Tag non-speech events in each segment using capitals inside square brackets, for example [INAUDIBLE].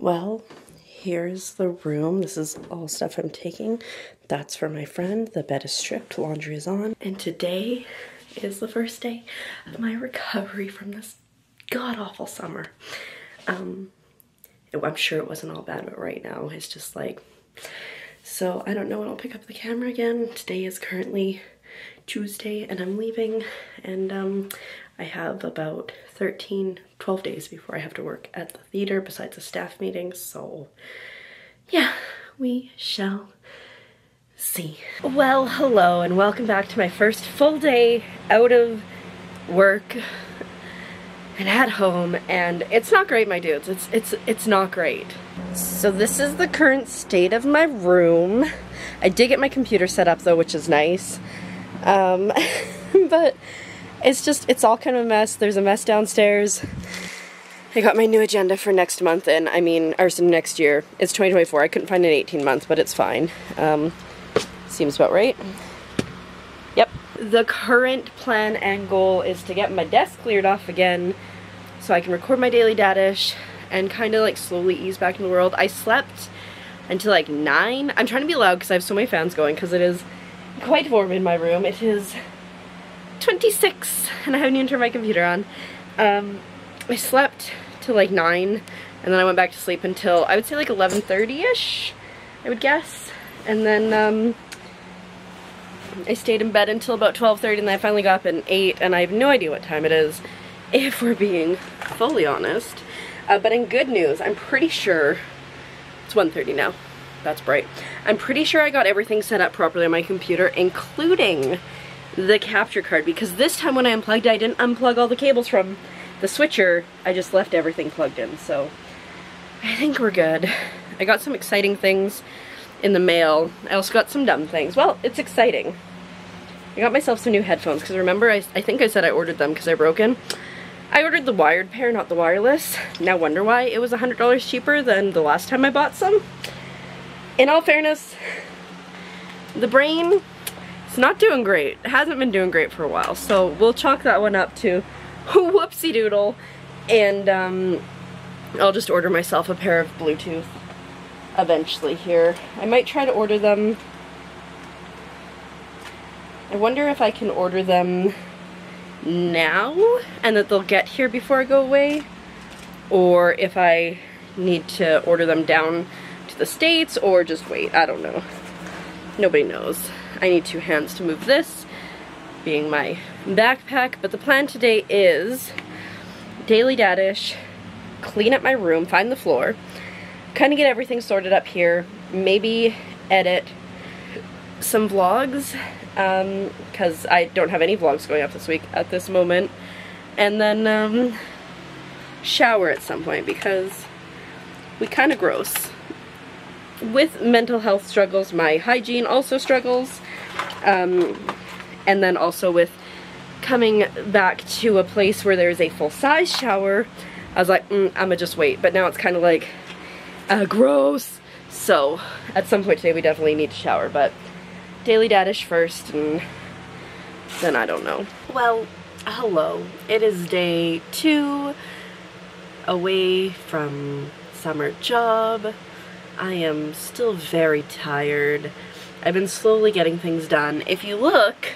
Well, here's the room. This is all stuff I'm taking. That's for my friend. The bed is stripped, laundry is on. And today is the first day of my recovery from this god-awful summer. Um, I'm sure it wasn't all bad, but right now it's just like, so I don't know when I'll pick up the camera again. Today is currently Tuesday and I'm leaving and um, I have about 13, 12 days before I have to work at the theater besides a staff meeting. So yeah, we shall see. Well, hello and welcome back to my first full day out of work and at home and it's not great my dudes it's it's it's not great so this is the current state of my room I did get my computer set up though which is nice um, [LAUGHS] but it's just it's all kind of a mess. There's a mess downstairs. I got my new agenda for next month and I mean or next year. It's 2024 I couldn't find an 18 month but it's fine. Um, seems about right. Yep. The current plan and goal is to get my desk cleared off again so I can record my daily dadish and kind of like slowly ease back into the world. I slept until like 9. I'm trying to be loud because I have so many fans going because it is quite warm in my room. It is 26 and I haven't even turned my computer on. Um, I slept till like 9 and then I went back to sleep until I would say like 11.30ish I would guess and then um, I stayed in bed until about 12.30 and then I finally got up at 8 and I have no idea what time it is if we're being fully honest. Uh, but in good news, I'm pretty sure, it's 1.30 now, that's bright. I'm pretty sure I got everything set up properly on my computer, including the capture card, because this time when I unplugged I didn't unplug all the cables from the switcher, I just left everything plugged in, so I think we're good. I got some exciting things in the mail. I also got some dumb things. Well, it's exciting. I got myself some new headphones, because remember, I, I think I said I ordered them because they're broken. I ordered the wired pair, not the wireless. Now wonder why it was a $100 cheaper than the last time I bought some. In all fairness, the brain is not doing great. It hasn't been doing great for a while, so we'll chalk that one up to [LAUGHS] whoopsie doodle. And um, I'll just order myself a pair of Bluetooth eventually here. I might try to order them. I wonder if I can order them now and that they'll get here before I go away or if I need to order them down to the States or just wait. I don't know. Nobody knows. I need two hands to move this, being my backpack. But the plan today is daily dadish, clean up my room, find the floor, kind of get everything sorted up here, maybe edit some vlogs because um, I don't have any vlogs going up this week at this moment. And then um, shower at some point because we kind of gross. With mental health struggles, my hygiene also struggles. Um, and then also with coming back to a place where there's a full-size shower, I was like, mm, I'm gonna just wait. But now it's kind of like, uh, gross. So, at some point today we definitely need to shower, but Daily Dadish first, and then I don't know. Well, hello. It is day two away from summer job. I am still very tired. I've been slowly getting things done. If you look,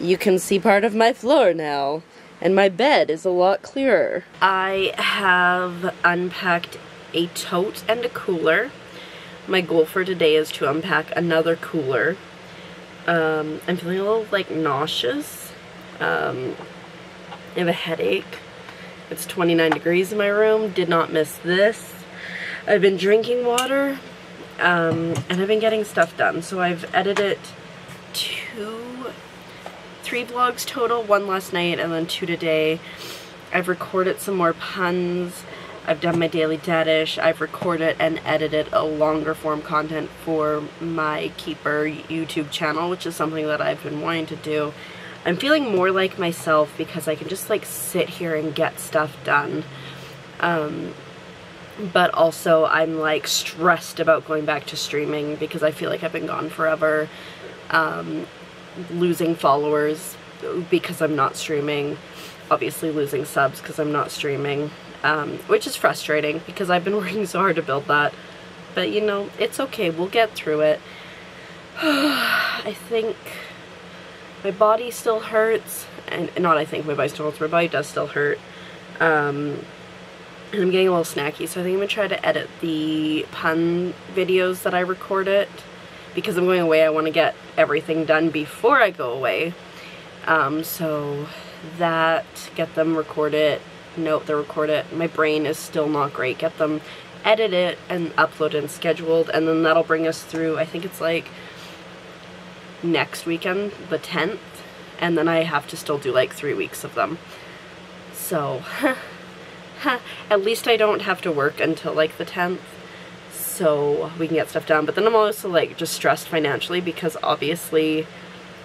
you can see part of my floor now. And my bed is a lot clearer. I have unpacked a tote and a cooler my goal for today is to unpack another cooler. Um, I'm feeling a little like nauseous. Um, I have a headache. It's 29 degrees in my room. Did not miss this. I've been drinking water um, and I've been getting stuff done. So I've edited two, three vlogs total, one last night and then two today. I've recorded some more puns. I've done my daily dadish, I've recorded and edited a longer form content for my Keeper YouTube channel, which is something that I've been wanting to do. I'm feeling more like myself because I can just like sit here and get stuff done. Um, but also I'm like stressed about going back to streaming because I feel like I've been gone forever. Um, losing followers because I'm not streaming. Obviously losing subs because I'm not streaming um, which is frustrating because I've been [LAUGHS] working so hard to build that. But you know, it's okay, we'll get through it. [SIGHS] I think my body still hurts, and not I think my body still hurts, my body does still hurt. Um, and I'm getting a little snacky, so I think I'm to try to edit the pun videos that I recorded. Because I'm going away, I want to get everything done before I go away. Um, so that, get them recorded, note the recorded. My brain is still not great. Get them edited and uploaded and scheduled, and then that'll bring us through, I think it's like next weekend, the 10th, and then I have to still do like three weeks of them. So, [LAUGHS] [LAUGHS] at least I don't have to work until like the 10th so we can get stuff done. But then I'm also like just stressed financially because obviously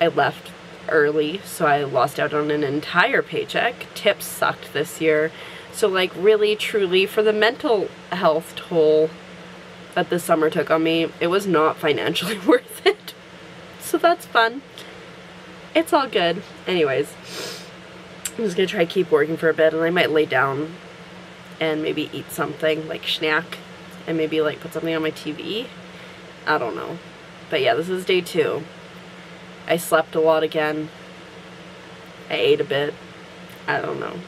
I left early so I lost out on an entire paycheck. Tips sucked this year. So like really truly for the mental health toll that the summer took on me, it was not [LAUGHS] financially [LAUGHS] worth it. So that's fun. It's all good. Anyways, I'm just gonna try keep working for a bit and I might lay down and maybe eat something like snack and maybe like put something on my TV. I don't know. But yeah, this is day two. I slept a lot again. I ate a bit. I don't know.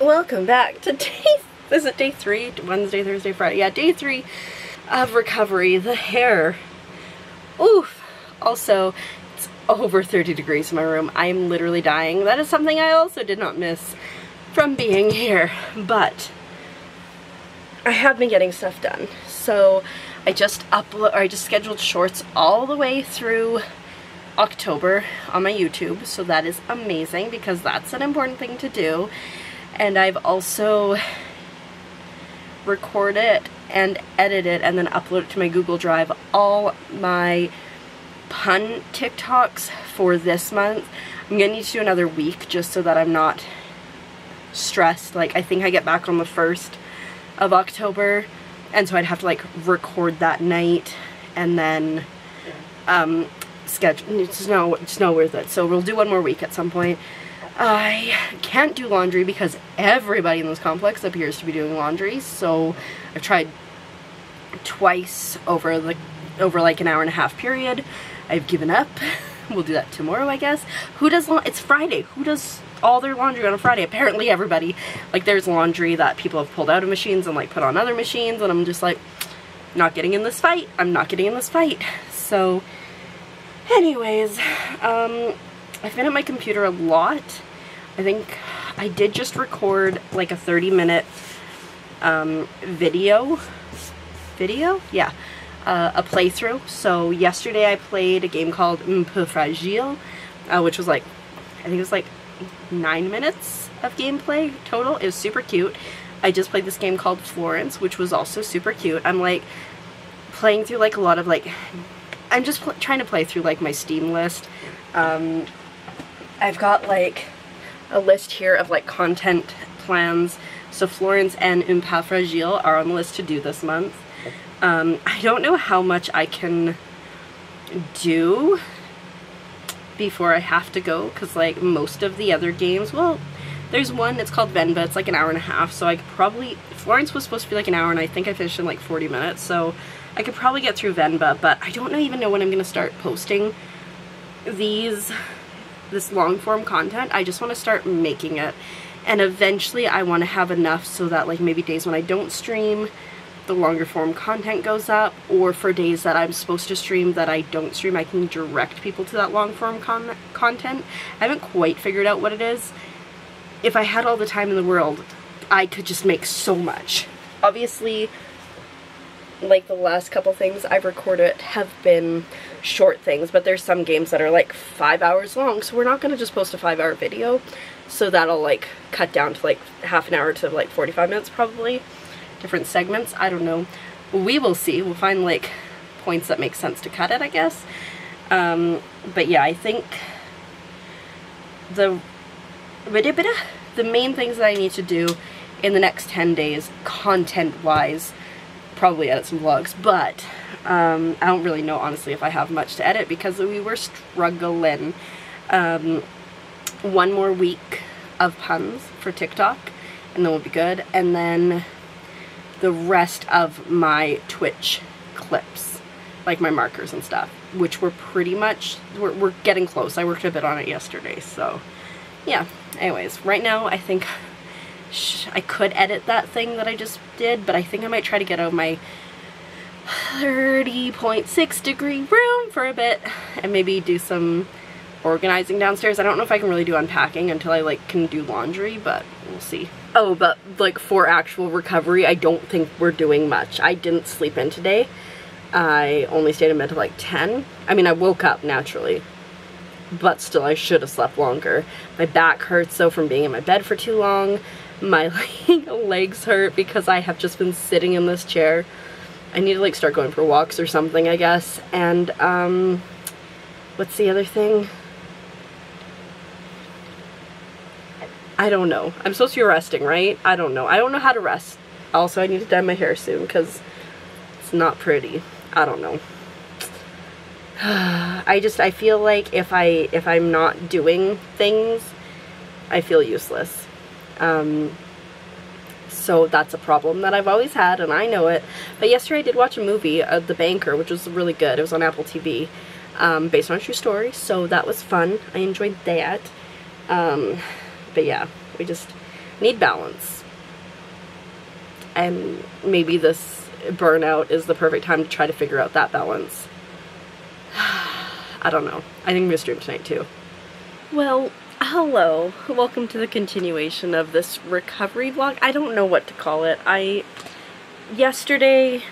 Welcome back to [LAUGHS] day, is it day three? Wednesday, Thursday, Friday. Yeah, day three of recovery. The hair. Oof. Also, it's over 30 degrees in my room. I am literally dying. That is something I also did not miss from being here. But I have been getting stuff done. So I just upload, or I just scheduled shorts all the way through October on my YouTube. So that is amazing because that's an important thing to do. And I've also recorded and edited and then upload it to my Google Drive all my pun TikToks for this month. I'm gonna need to do another week just so that I'm not stressed. Like I think I get back on the 1st of October and so I'd have to like record that night and then um, schedule. It's no, it's no worth it. So we'll do one more week at some point. I can't do laundry because everybody in this complex appears to be doing laundry. So I've tried twice over the over like an hour and a half period. I've given up. [LAUGHS] we'll do that tomorrow, I guess. Who does It's Friday. Who does all their laundry on a Friday. Apparently everybody, like there's laundry that people have pulled out of machines and like put on other machines and I'm just like, not getting in this fight. I'm not getting in this fight. So anyways, um, I've been at my computer a lot. I think I did just record like a 30 minute um, video, video? Yeah, uh, a playthrough. So yesterday I played a game called Un peu fragile, uh, which was like, I think it was like nine minutes of gameplay total. It was super cute. I just played this game called Florence, which was also super cute. I'm like playing through like a lot of like, I'm just trying to play through like my Steam list. Um, I've got like a list here of like content plans. So Florence and Un Pas Fragile are on the list to do this month. Um, I don't know how much I can do before I have to go because like most of the other games, well, there's one, it's called Venba, it's like an hour and a half, so I could probably, Florence was supposed to be like an hour and I think I finished in like 40 minutes, so I could probably get through Venba, but I don't know even know when I'm going to start posting these, this long form content. I just want to start making it, and eventually I want to have enough so that like maybe days when I don't stream, the longer form content goes up or for days that I'm supposed to stream that I don't stream I can direct people to that long form con content. I haven't quite figured out what it is. If I had all the time in the world I could just make so much. Obviously like the last couple things I've recorded have been short things but there's some games that are like five hours long so we're not gonna just post a five hour video so that'll like cut down to like half an hour to like 45 minutes probably different segments. I don't know. We will see. We'll find like points that make sense to cut it, I guess. Um, but yeah, I think the the main things that I need to do in the next 10 days, content-wise, probably edit some vlogs, but um, I don't really know, honestly, if I have much to edit because we were struggling. Um, one more week of puns for TikTok and then we'll be good. And then the rest of my Twitch clips, like my markers and stuff, which were pretty much, we're, we're getting close. I worked a bit on it yesterday, so yeah. Anyways, right now I think I could edit that thing that I just did, but I think I might try to get out of my 30.6 degree room for a bit and maybe do some organizing downstairs. I don't know if I can really do unpacking until I like can do laundry, but we'll see. Oh, but like for actual recovery, I don't think we're doing much. I didn't sleep in today. I only stayed in bed till like 10. I mean, I woke up naturally, but still I should have slept longer. My back hurts so from being in my bed for too long. My [LAUGHS] legs hurt because I have just been sitting in this chair. I need to like start going for walks or something, I guess. And um, what's the other thing? I don't know. I'm supposed to be resting, right? I don't know. I don't know how to rest. Also, I need to dye my hair soon because it's not pretty. I don't know. [SIGHS] I just, I feel like if I, if I'm not doing things, I feel useless. Um, so that's a problem that I've always had and I know it. But yesterday I did watch a movie, uh, The Banker, which was really good. It was on Apple TV, um, based on a true story, so that was fun. I enjoyed that. Um, but yeah, we just need balance. And maybe this burnout is the perfect time to try to figure out that balance. [SIGHS] I don't know. I think I'm gonna stream tonight too. Well, hello. Welcome to the continuation of this recovery vlog. I don't know what to call it. I, yesterday,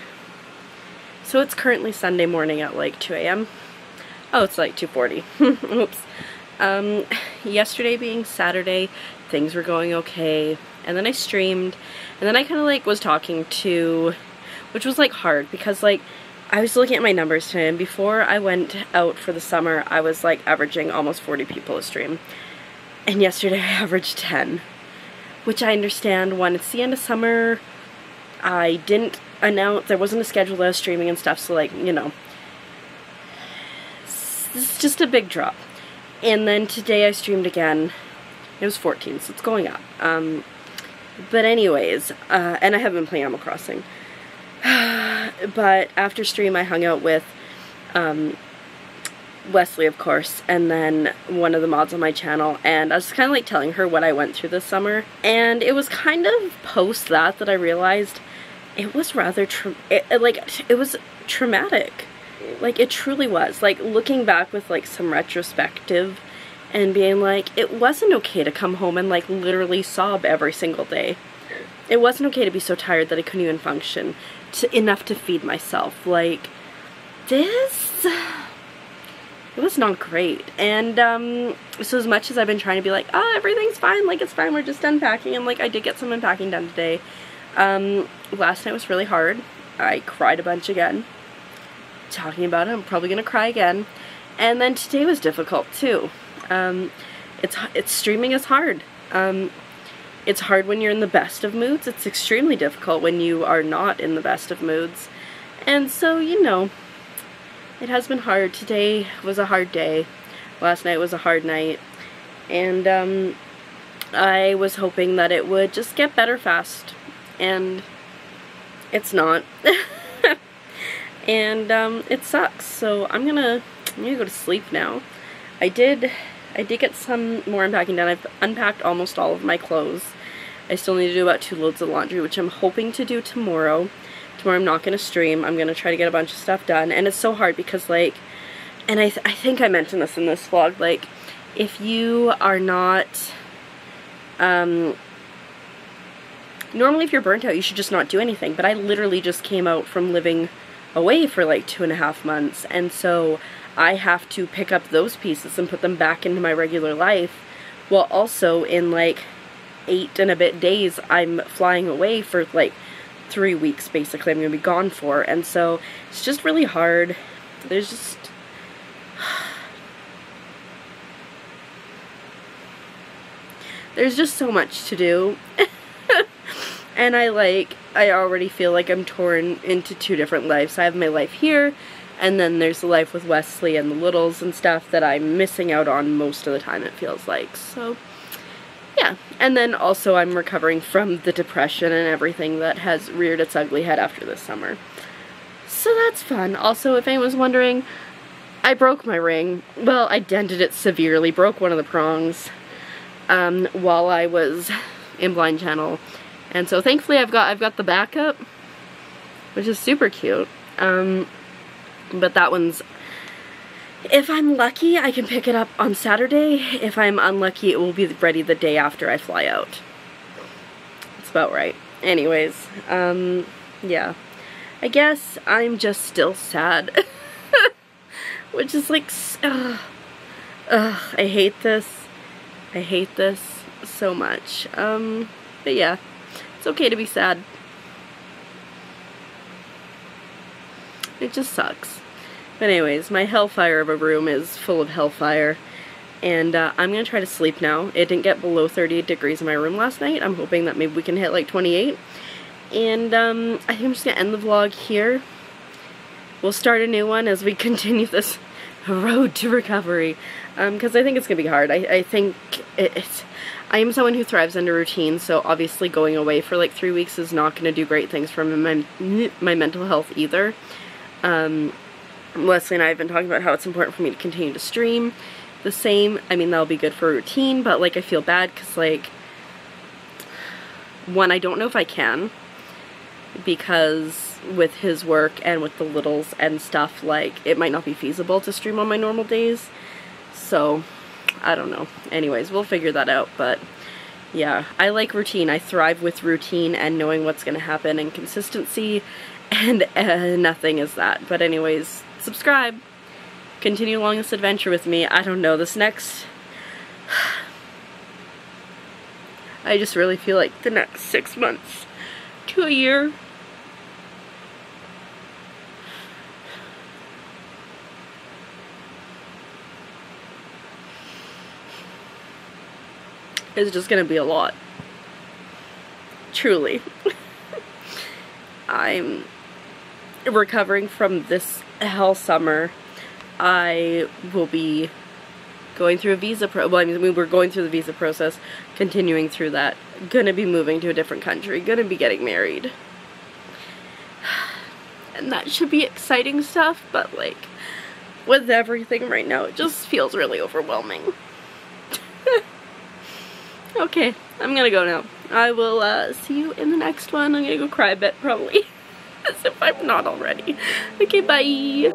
so it's currently Sunday morning at like 2 a.m. Oh, it's like 2.40. [LAUGHS] Oops. Um, yesterday being Saturday, things were going okay, and then I streamed, and then I kind of like was talking to, which was like hard because like I was looking at my numbers today, and before I went out for the summer, I was like averaging almost 40 people a stream, and yesterday I averaged 10, which I understand when it's the end of summer, I didn't announce, there wasn't a schedule of streaming and stuff, so like, you know, is just a big drop. And then today I streamed again. It was 14, so it's going up. Um, but anyways, uh, and I have been playing Animal Crossing. [SIGHS] but after stream I hung out with um, Wesley, of course, and then one of the mods on my channel, and I was kind of like telling her what I went through this summer. And it was kind of post that that I realized it was rather, it, like, it was traumatic like it truly was. Like looking back with like some retrospective and being like, it wasn't okay to come home and like literally sob every single day. It wasn't okay to be so tired that I couldn't even function to, enough to feed myself. Like this, it was not great. And um, so as much as I've been trying to be like, oh, everything's fine, like it's fine, we're just done unpacking. And like I did get some unpacking done today. Um, last night was really hard. I cried a bunch again talking about it. I'm probably going to cry again. And then today was difficult too. Um, it's, it's streaming is hard. Um, it's hard when you're in the best of moods. It's extremely difficult when you are not in the best of moods. And so, you know, it has been hard. Today was a hard day. Last night was a hard night. And um, I was hoping that it would just get better fast. And it's not. [LAUGHS] and um, it sucks. So I'm gonna I'm gonna go to sleep now. I did I did get some more unpacking done. I've unpacked almost all of my clothes. I still need to do about two loads of laundry, which I'm hoping to do tomorrow. Tomorrow I'm not gonna stream. I'm gonna try to get a bunch of stuff done, and it's so hard because like, and I th I think I mentioned this in this vlog. Like, if you are not um normally if you're burnt out you should just not do anything but I literally just came out from living away for like two and a half months. And so I have to pick up those pieces and put them back into my regular life while also in like eight and a bit days I'm flying away for like three weeks basically I'm gonna be gone for. And so it's just really hard. There's just [SIGHS] there's just so much to do [LAUGHS] and I like I already feel like I'm torn into two different lives. I have my life here, and then there's the life with Wesley and the littles and stuff that I'm missing out on most of the time, it feels like. So, yeah, and then also I'm recovering from the depression and everything that has reared its ugly head after this summer. So that's fun. Also, if anyone's wondering, I broke my ring. Well, I dented it severely, broke one of the prongs um, while I was in Blind Channel. And so thankfully I've got I've got the backup, which is super cute. Um, but that one's if I'm lucky, I can pick it up on Saturday. If I'm unlucky, it will be ready the day after I fly out. It's about right. Anyways, um, yeah. I guess I'm just still sad. [LAUGHS] Which is like, ugh, ugh, I hate this. I hate this so much. Um, but yeah, okay to be sad. It just sucks. But anyways, my hellfire of a room is full of hellfire. And uh, I'm going to try to sleep now. It didn't get below 38 degrees in my room last night. I'm hoping that maybe we can hit like 28. And um, I think I'm just going to end the vlog here. We'll start a new one as we [LAUGHS] continue this road to recovery. Because um, I think it's going to be hard. I, I think it, it's... I am someone who thrives under routine, so obviously going away for like three weeks is not going to do great things for my, my mental health either. Um, Leslie and I have been talking about how it's important for me to continue to stream the same. I mean, that'll be good for routine, but like I feel bad because like, one, I don't know if I can because with his work and with the littles and stuff, like it might not be feasible to stream on my normal days. So, I don't know. Anyways, we'll figure that out, but yeah, I like routine. I thrive with routine and knowing what's going to happen and consistency [LAUGHS] and uh, nothing is that. But anyways, subscribe. Continue along this adventure with me. I don't know, this next... [SIGHS] I just really feel like the next six months to a year is just gonna be a lot. Truly. [LAUGHS] I'm recovering from this hell summer, I will be going through a visa pro well I mean we were going through the visa process continuing through that gonna be moving to a different country gonna be getting married [SIGHS] and that should be exciting stuff but like with everything right now it just feels really overwhelming okay I'm gonna go now I will uh, see you in the next one I'm gonna go cry a bit probably [LAUGHS] as if I'm not already. Okay, bye!